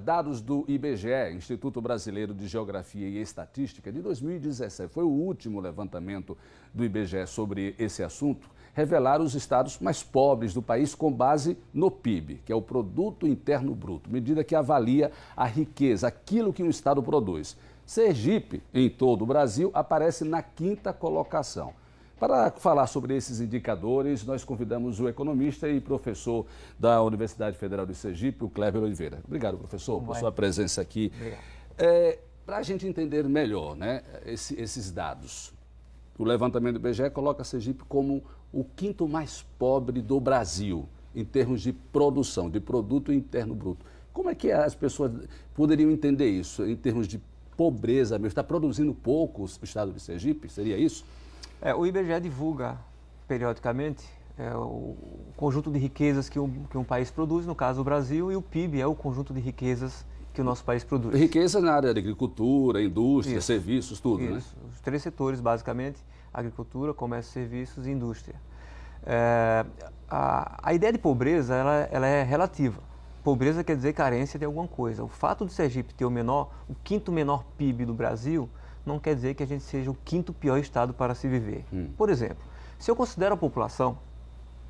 Dados do IBGE, Instituto Brasileiro de Geografia e Estatística, de 2017, foi o último levantamento do IBGE sobre esse assunto, revelaram os estados mais pobres do país com base no PIB, que é o Produto Interno Bruto, medida que avalia a riqueza, aquilo que um estado produz. Sergipe, em todo o Brasil, aparece na quinta colocação. Para falar sobre esses indicadores, nós convidamos o economista e professor da Universidade Federal de Sergipe, o Kleber Oliveira. Obrigado, professor, Como por vai? sua presença aqui. É, Para a gente entender melhor né, esse, esses dados, o levantamento do IBGE coloca Sergipe como o quinto mais pobre do Brasil, em termos de produção, de produto interno bruto. Como é que as pessoas poderiam entender isso, em termos de pobreza mesmo? Está produzindo pouco o estado de Sergipe? Seria isso? É, o IBGE divulga periodicamente é, o conjunto de riquezas que um, que um país produz, no caso o Brasil, e o PIB é o conjunto de riquezas que o nosso país produz. Riqueza na área de agricultura, indústria, Isso. serviços, tudo, né? Isso. né? Os três setores, basicamente, agricultura, comércio, serviços e indústria. É, a, a, ideia de pobreza, ela, ela é relativa. Pobreza quer dizer carência de alguma coisa. O fato de Sergipe ter o menor, o quinto menor PIB do Brasil, não quer dizer que a gente seja o quinto pior estado para se viver. Hum. Por exemplo, se eu considero a população,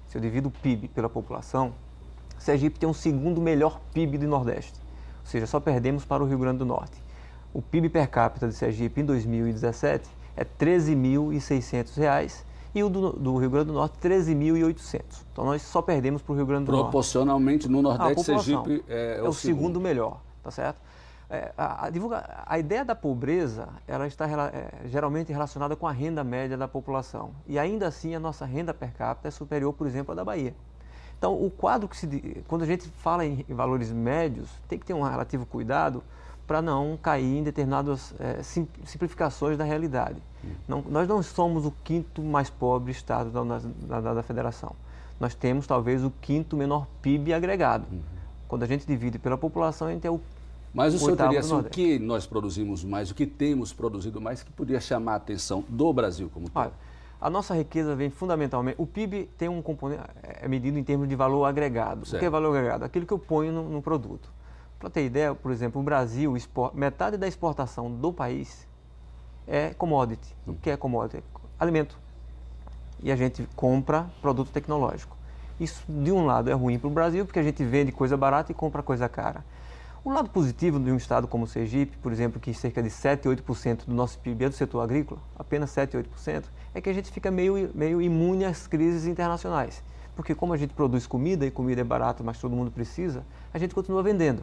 se eu divido o PIB pela população, Sergipe tem um segundo melhor PIB do Nordeste. Ou seja, só perdemos para o Rio Grande do Norte. O PIB per capita de Sergipe em 2017 é R$ 13.600 e o do, do, Rio Grande do Norte 13.800. Então nós só perdemos para o Rio Grande do Norte. Proporcionalmente no Nordeste, Sergipe é, é o, segundo. segundo melhor, tá certo? É, a, a, a ideia da pobreza ela está é, geralmente relacionada com a renda média da população. E ainda assim a nossa renda per capita é superior, por exemplo, à da Bahia. Então, o quadro que se. Quando a gente fala em, em valores médios, tem que ter um relativo cuidado para não cair em determinadas é, simplificações da realidade. Hum. Não, nós não somos o quinto mais pobre estado da, da, da, federação. Nós temos talvez o quinto menor PIB agregado. Uhum. Quando a gente divide pela população, a gente é o mas o senhor teria assim, o que nós produzimos mais, o que temos produzido mais, que poderia chamar a atenção do Brasil como todo? a nossa riqueza vem fundamentalmente. O PIB tem um componente, é medido em termos de valor agregado. Certo. O que é valor agregado? Aquilo que eu ponho no, no produto. Para ter ideia, por exemplo, o Brasil, metade da exportação do país é commodity. Hum. O que é commodity? Alimento. E a gente compra produto tecnológico. Isso, de um lado, é ruim para o Brasil, porque a gente vende coisa barata e compra coisa cara. O lado positivo de um estado como o Sergipe, por exemplo, que cerca de 7, 8% do nosso PIB é do setor agrícola, apenas 7, 8%, é que a gente fica meio, meio imune às crises internacionais. Porque como a gente produz comida e comida é barata, mas todo mundo precisa, a gente continua vendendo.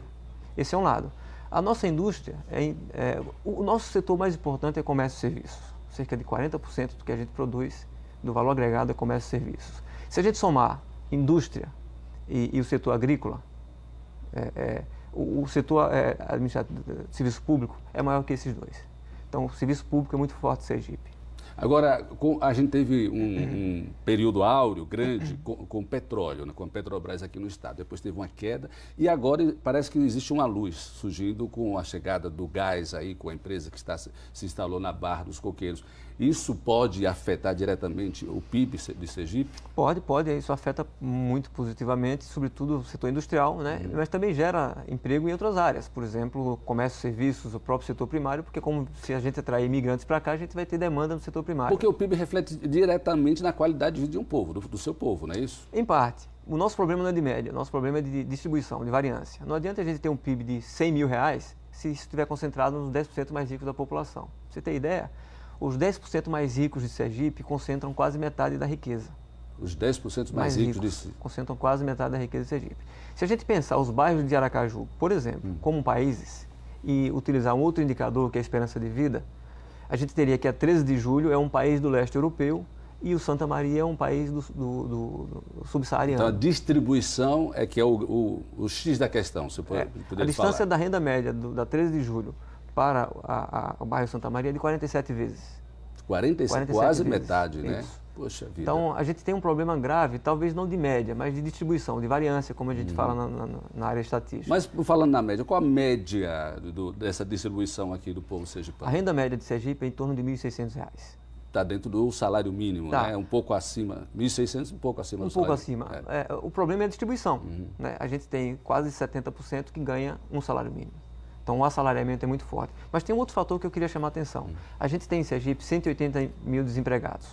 Esse é um lado. A nossa indústria, é, é, o nosso setor mais importante é comércio e serviços. Cerca de 40% do que a gente produz, do valor agregado, é comércio e serviços. Se a gente somar indústria e, e o setor agrícola, é, é o, o setor é, administrativo, serviço público é maior que esses dois. Então, o serviço público é muito forte em Sergipe. Agora, a gente teve um, um período áureo grande com, com petróleo, né, com a Petrobras aqui no estado. Depois teve uma queda e agora parece que existe uma luz surgindo com a chegada do gás aí, com a empresa que está, se instalou na Barra dos Coqueiros. Isso pode afetar diretamente o PIB de Sergipe? Pode, pode. Isso afeta muito positivamente, sobretudo o setor industrial, né? Uhum. mas também gera emprego em outras áreas. Por exemplo, comércio, serviços, o próprio setor primário, porque como se a gente atrair imigrantes para cá, a gente vai ter demanda no setor primário. Porque o PIB reflete diretamente na qualidade de vida de um povo, do, do seu povo, não é isso? Em parte. O nosso problema não é de média, o nosso problema é de distribuição, de variância. Não adianta a gente ter um PIB de 100 mil reais se isso estiver concentrado nos 10% mais ricos da população. Pra você ter ideia, os 10% mais ricos de Sergipe concentram quase metade da riqueza. Os 10% mais, mais ricos, ricos de... concentram quase metade da riqueza de Sergipe. Se a gente pensar os bairros de Aracaju, por exemplo, hum. como países, e utilizar um outro indicador, que é a esperança de vida, a gente teria que a 13 de julho é um país do leste europeu e o Santa Maria é um país do, do, do, do subsaariano. Então a distribuição é que é o, o, o X da questão, se pode, é, A distância falar. da renda média do, da 13 de julho para a, a, o bairro Santa Maria de 47 vezes. 47, 47 quase vezes. metade, né? Isso. Poxa vida. Então, a gente tem um problema grave, talvez não de média, mas de distribuição, de variância, como a gente uhum. fala na, na, na, área estatística. Mas, falando na média, qual a média do, dessa distribuição aqui do povo sergipano? A renda média de Sergipe é em torno de R$ 1.600. está dentro do salário mínimo, tá. né? Um pouco acima, 1.600, um pouco acima um do pouco acima. É. É, o problema é a distribuição. Uhum. Né? A gente tem quase 70% que ganha um salário mínimo. Então o assalariamento é muito forte. Mas tem um outro fator que eu queria chamar a atenção. Uhum. A gente tem em Sergipe 180 mil desempregados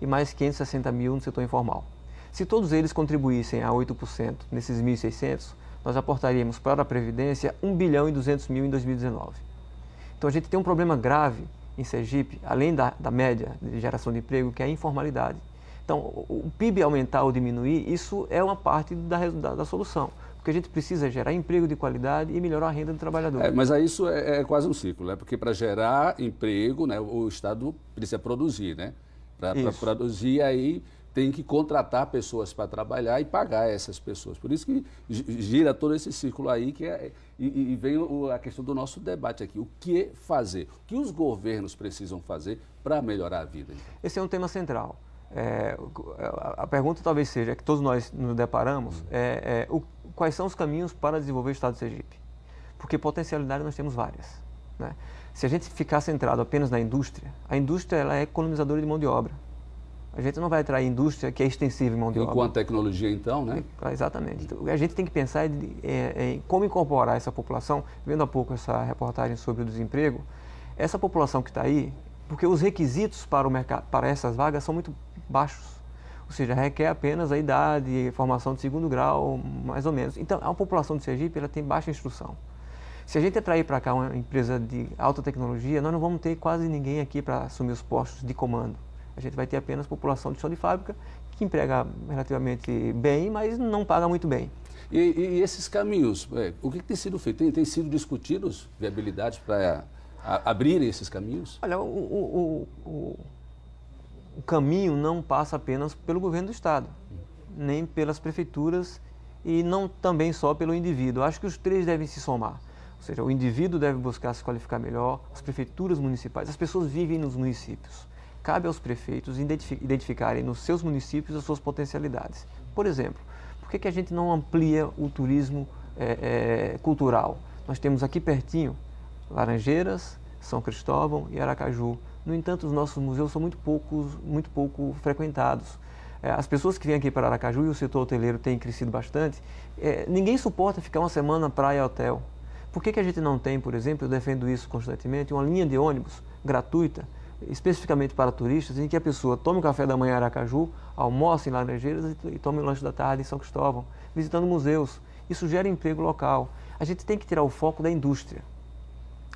e mais 560 mil no setor informal. Se todos eles contribuíssem a 8% nesses 1.600, nós aportaríamos para a Previdência 1 bilhão e 200 mil em 2019. Então a gente tem um problema grave em Sergipe, além da, da média de geração de emprego, que é a informalidade. Então, o, o PIB aumentar ou diminuir, isso é uma parte da, da, da, solução. Porque a gente precisa gerar emprego de qualidade e melhorar a renda do trabalhador. É, mas aí isso é, é, quase um ciclo, né? Porque para gerar emprego, né, o Estado precisa produzir, né? Para produzir aí tem que contratar pessoas para trabalhar e pagar essas pessoas. Por isso que gira todo esse círculo aí que é, e, e vem a questão do nosso debate aqui. O que fazer? O que os governos precisam fazer para melhorar a vida? Esse é um tema central. É, a pergunta talvez seja, que todos nós nos deparamos, uhum. é, é o, quais são os caminhos para desenvolver o Estado de Sergipe? Porque potencialidade nós temos várias. Né? Se a gente ficar centrado apenas na indústria, a indústria ela é economizadora de mão de obra. A gente não vai atrair indústria que é extensiva em mão de e obra. E com a tecnologia, então, né? É, exatamente. Então, a gente tem que pensar em, é, em, como incorporar essa população. Vendo há pouco essa reportagem sobre o desemprego, essa população que está aí, porque os requisitos para, o mercado, para essas vagas são muito baixos. Ou seja, requer apenas a idade, formação de segundo grau, mais ou menos. Então, a população de Sergipe ela tem baixa instrução. Se a gente atrair para cá uma empresa de alta tecnologia, nós não vamos ter quase ninguém aqui para assumir os postos de comando a gente vai ter apenas população de chão de fábrica que emprega relativamente bem, mas não paga muito bem. E, e esses caminhos, é, o que, que, tem sido feito? Tem, tem sido discutidos viabilidades para abrir esses caminhos? Olha, o, o, o, o, caminho não passa apenas pelo governo do Estado, nem pelas prefeituras e não também só pelo indivíduo. Acho que os três devem se somar. Ou seja, o indivíduo deve buscar se qualificar melhor, as prefeituras municipais, as pessoas vivem nos municípios cabe aos prefeitos identificarem nos seus municípios as suas potencialidades. Por exemplo, por que, que a gente não amplia o turismo é, é, cultural? Nós temos aqui pertinho Laranjeiras, São Cristóvão e Aracaju. No entanto, os nossos museus são muito, poucos, muito pouco frequentados. É, as pessoas que vêm aqui para Aracaju e o setor hoteleiro tem crescido bastante, é, ninguém suporta ficar uma semana praia hotel. Por que, que a gente não tem, por exemplo, eu defendo isso constantemente, uma linha de ônibus gratuita especificamente para turistas, em que a pessoa tome o café da manhã em Aracaju, almoce em Laranjeiras e tome o lanche da tarde em São Cristóvão, visitando museus. Isso gera emprego local. A gente tem que tirar o foco da indústria.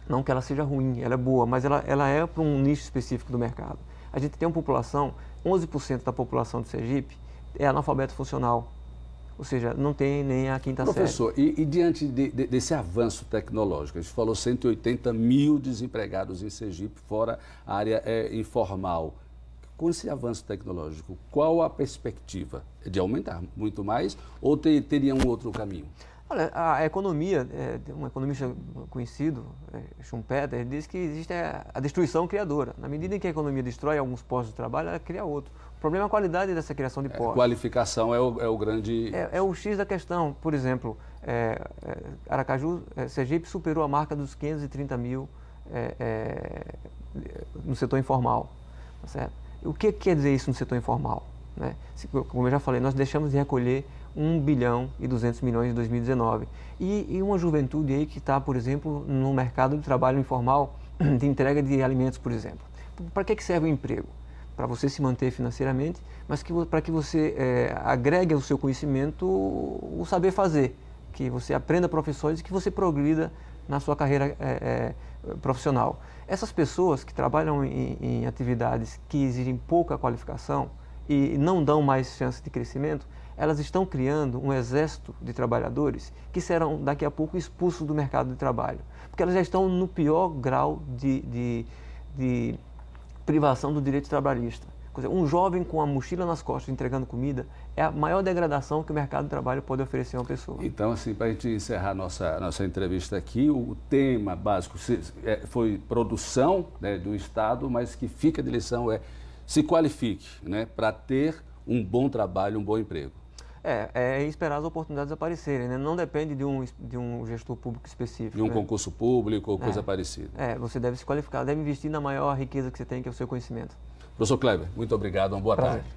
Não que ela seja ruim, ela é boa, mas ela, ela é para um nicho específico do mercado. A gente tem uma população, 11% da população de Sergipe é analfabeto funcional. Ou seja, não tem nem a quinta Professor, série. Professor, e, diante de, de, desse avanço tecnológico, a gente falou 180 mil desempregados em Sergipe, fora a área é, informal. Com esse avanço tecnológico, qual a perspectiva? É de aumentar muito mais ou ter, teria um outro caminho? Olha, a economia, é, um economista conhecido, é, Schumpeter, diz que existe a destruição criadora. Na medida em que a economia destrói alguns postos de trabalho, ela cria outro. O problema é a qualidade dessa criação de é, postos. É, qualificação é o, é o grande... É, é, o X da questão. Por exemplo, Aracaju, Sergipe superou a marca dos 530 mil no setor informal. Tá certo? O que quer dizer isso no setor informal? Né? Como eu já falei, nós deixamos de recolher 1 bilhão e 200 milhões em 2019. E, e uma juventude aí que está, por exemplo, no mercado de trabalho informal, de entrega de alimentos, por exemplo. Para que, que serve o emprego? Para você se manter financeiramente, mas para que você é, agregue ao seu conhecimento o saber fazer, que você aprenda profissões e que você progrida na sua carreira é, é, profissional. Essas pessoas que trabalham em, em atividades que exigem pouca qualificação e não dão mais chance de crescimento, elas estão criando um exército de trabalhadores que serão daqui a pouco expulsos do mercado de trabalho. Porque elas já estão no pior grau de, de, de privação do direito trabalhista. Um jovem com a mochila nas costas entregando comida é a maior degradação que o mercado de trabalho pode oferecer a uma pessoa. Então, assim, para a gente encerrar nossa, nossa entrevista aqui, o tema básico é, foi produção né, do Estado, mas que fica de lição é se qualifique né, para ter um bom trabalho, um bom emprego. É, é esperar as oportunidades aparecerem, né? Não depende de um, de um gestor público específico. De um né? concurso público ou coisa é. parecida. É, você deve se qualificar, deve investir na maior riqueza que você tem, que é o seu conhecimento. Professor Kleber, muito obrigado, uma boa Prazer. tarde.